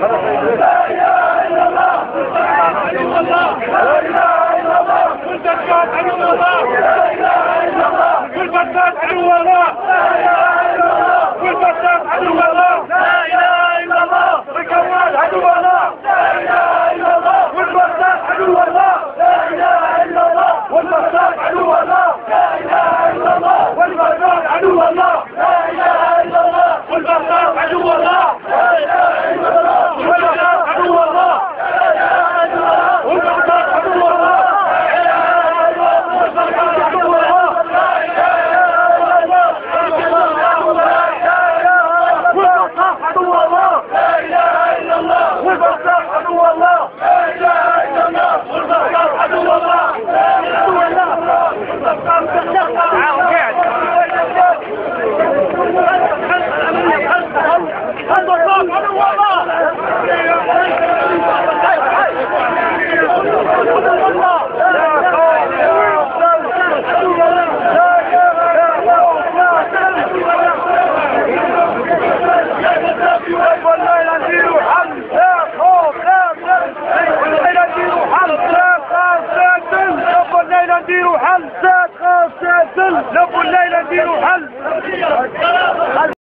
Parabéns! نديروا حل خاصة نبوا الليلة نديروا حل